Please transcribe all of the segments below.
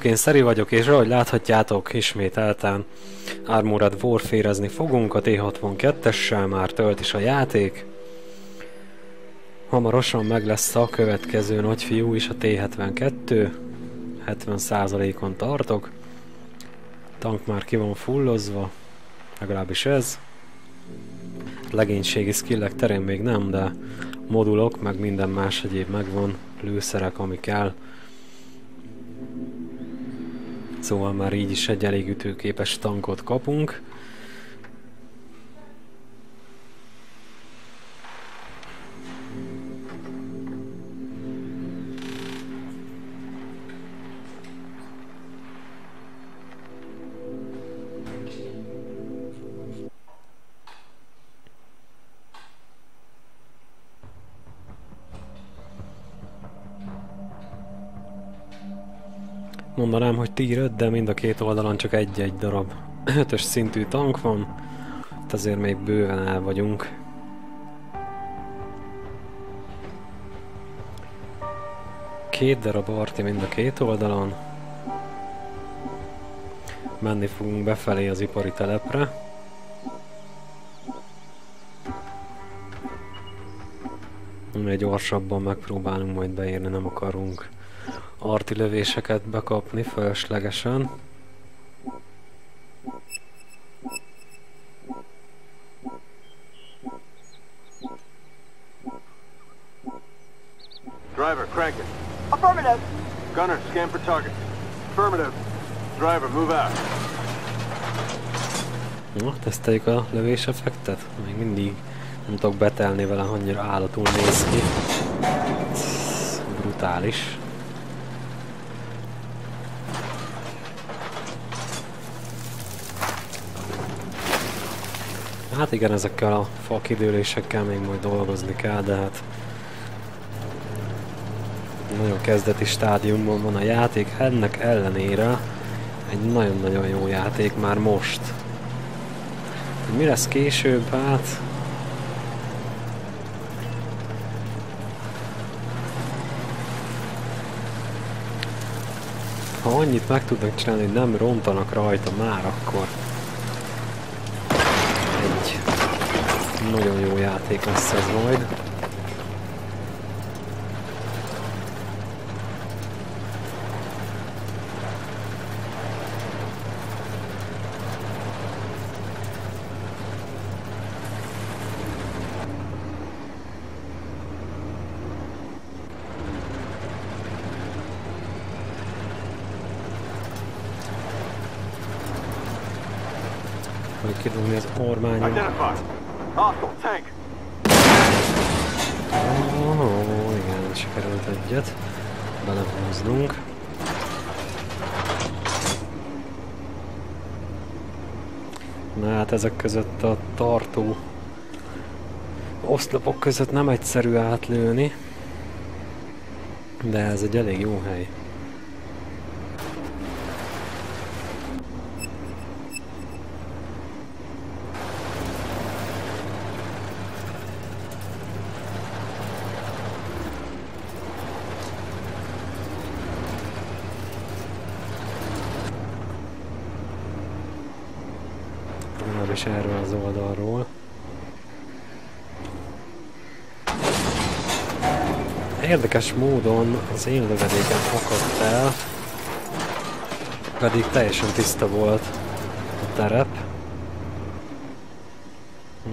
Én Szeri vagyok, és ahogy láthatjátok, ismételten Armored warfare fogunk, a T-62-essel már tölt is a játék. Hamarosan meg lesz a következő nagyfiú is, a T-72. 70%-on tartok. Tank már ki van fullozva, legalábbis ez. Legénységi skillek terén még nem, de modulok, meg minden más egyéb megvan, lőszerek, ami kell. Szóval már így is egy elég ütőképes tankot kapunk. Mondanám, hogy tier 5, de mind a két oldalon csak egy-egy darab 5 szintű tank van, hát azért még bőven el vagyunk. Két darab arti mind a két oldalon. Menni fogunk befelé az ipari telepre. Minél gyorsabban megpróbálunk majd beérni, nem akarunk arti lövéseket bekapni fölöslegesen. Driver, crank it. Affirmative. Gunner, scan for target. Affirmative. Driver, move out. Na, teszteljük a lövés effektet. Még mindig nem tudok betelni vele, annyira állatul néz ki. Brutális. Hát igen, ezekkel a fakidőlésekkel még majd dolgozni kell, de hát nagyon kezdeti stádiumban van a játék, ennek ellenére egy nagyon-nagyon jó játék már most. Mi lesz később? Hát... Ha annyit meg tudnak csinálni, hogy nem rontanak rajta már, akkor Nagyon jó játék lesz ez majd. kidugni az ormányon. Hostile tank. Oh, igen, sikerült egyet belehúznunk. Na hát ezek között a tartó oszlopok között nem egyszerű átlőni, de ez egy elég jó hely. Is erről az oldalról. Érdekes módon az én lövedéken akadt el, pedig teljesen tiszta volt a terep.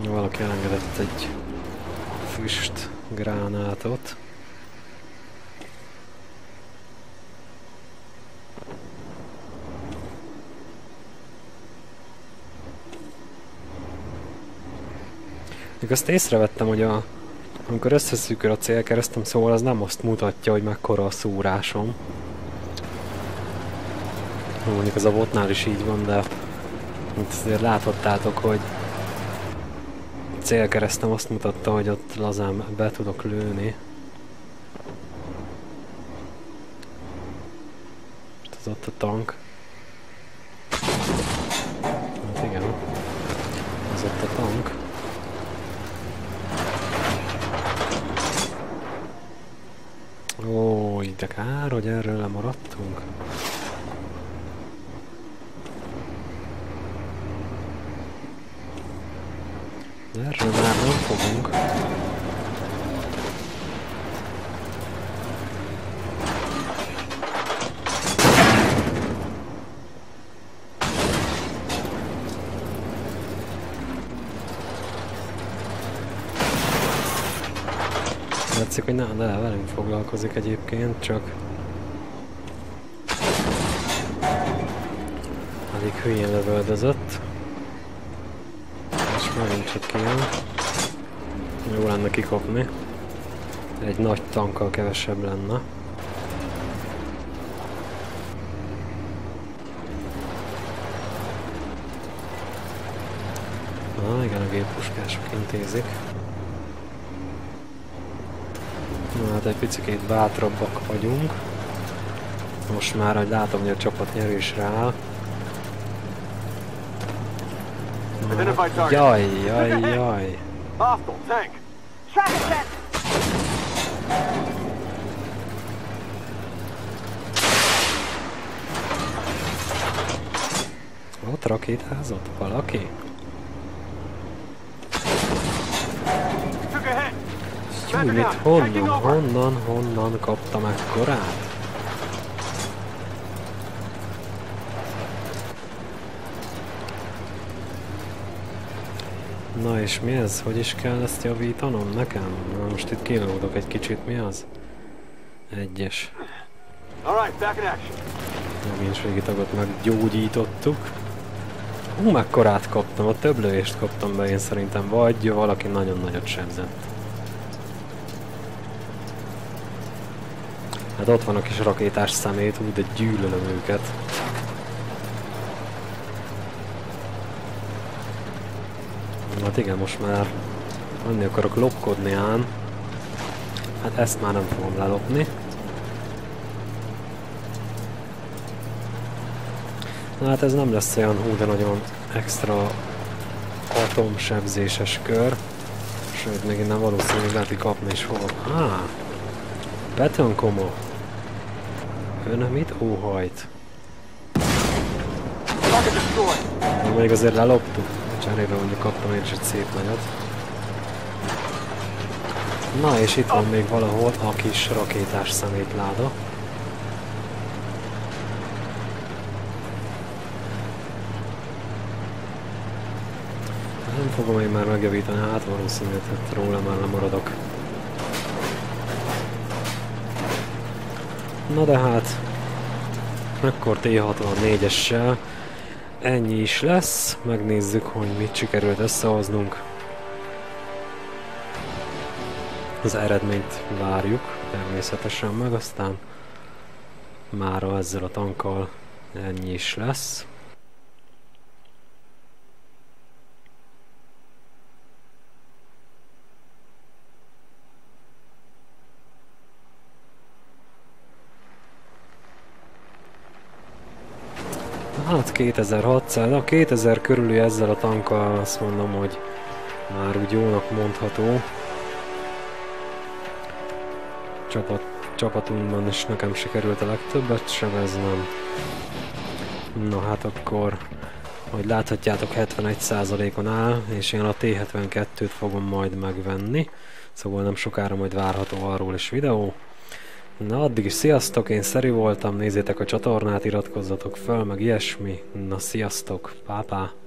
Valaki elengedett egy füst gránátot. Még azt észrevettem, hogy a, amikor összeszűkül a célkeresztem, szóval az nem azt mutatja, hogy mekkora a szúrásom. Mondjuk az a botnál is így van, de mint azért láthattátok, hogy a célkeresztem azt mutatta, hogy ott lazán be tudok lőni. Most az ott a tank. Hát igen, az ott a tank. Csak kár, hogy erről lemaradtunk. Erről már nem fogunk. Látszik, hogy ne, ne velünk foglalkozik egyébként, csak elég hülyén lövöldözött. És megint csak ilyen. Jó lenne kikopni. Egy nagy tankkal kevesebb lenne. Ah, igen, a géppuskások intézik. Na hát egy picit bátrabbak vagyunk. Most már, hogy látom, hogy a csapat nyerésre áll. Jaj, jaj, jaj. Ott rakétázott valaki? Fú, mit honnan, honnan, honnan kaptam ekkorát? Na és mi ez? Hogy is kell ezt javítanom nekem? Na most itt kilódok egy kicsit, mi az? Egyes. Megint régi tagot meggyógyítottuk. Hú, mekkorát kaptam, a több lövést kaptam be én szerintem, vagy valaki nagyon nagyot sebzett. Ott van a kis rakétás szemét, úgy, de gyűlölöm őket. Hát igen, most már menni akarok lopkodni ám. Hát ezt már nem fogom lelopni. Na hát ez nem lesz olyan hú, de nagyon extra atomsebzéses kör. Sőt, még innen valószínűleg lehet, kapni is fogok. Á, betonkomo. Ön mit óhajt? Na, még azért leloptuk. Cserébe mondjuk kaptam én is egy szép nagyot. Na és itt van még valahol a kis rakétás szemétláda. Nem fogom én már megjavítani, hát valószínűleg hát róla már lemaradok. Na de hát, akkor T64-essel ennyi is lesz, megnézzük, hogy mit sikerült összehoznunk. Az eredményt várjuk természetesen meg, aztán mára ezzel a tankkal ennyi is lesz. Hát 2600, a 2000 körüli ezzel a tankkal azt mondom, hogy már úgy jónak mondható. Csapat, csapatunkban is nekem sikerült a legtöbbet sebeznem. Na hát akkor, hogy láthatjátok 71%-on áll, és én a T72-t fogom majd megvenni. Szóval nem sokára majd várható arról is videó. Na addig is sziasztok, én Szeri voltam, nézzétek a csatornát, iratkozzatok fel, meg ilyesmi. Na sziasztok, pápá!